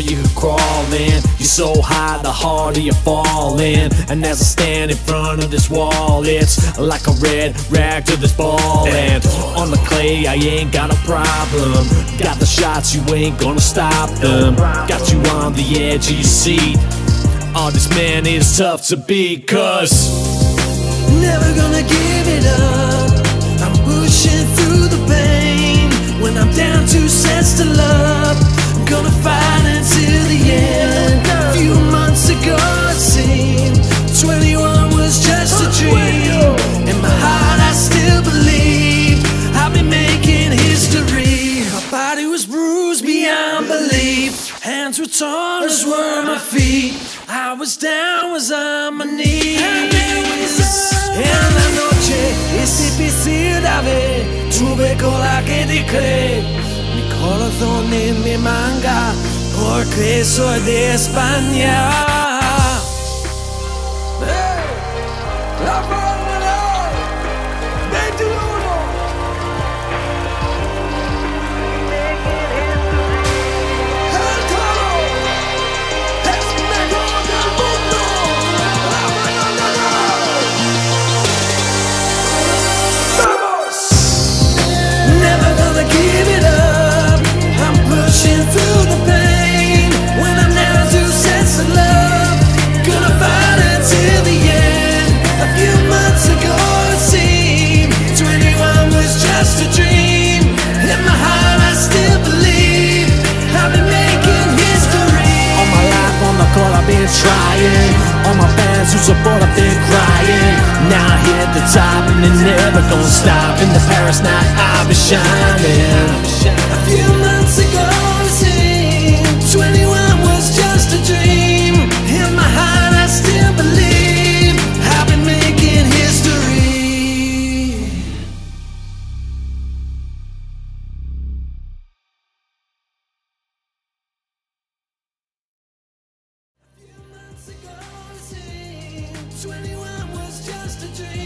you can crawl in. You're so high, the harder you fall in. And as I stand in front of this wall, it's like a red rag to this ball. And on the clay, I ain't got a problem. Got the shots, you ain't gonna stop them. Got you on the edge of your seat. Oh, this man is tough to beat, cause Never gonna give it up. Was bruised beyond belief. Hands were torn, as were my feet. I was down, was on my knees. En la noche es difícil de ver, tuve cola que te cree. Mi corazón en mi manga, porque soy de España. I've been trying. All my fans who support I've been crying. Now I hit the top and they're never gonna stop. In the Paris night I'll be shining 21 was just a dream.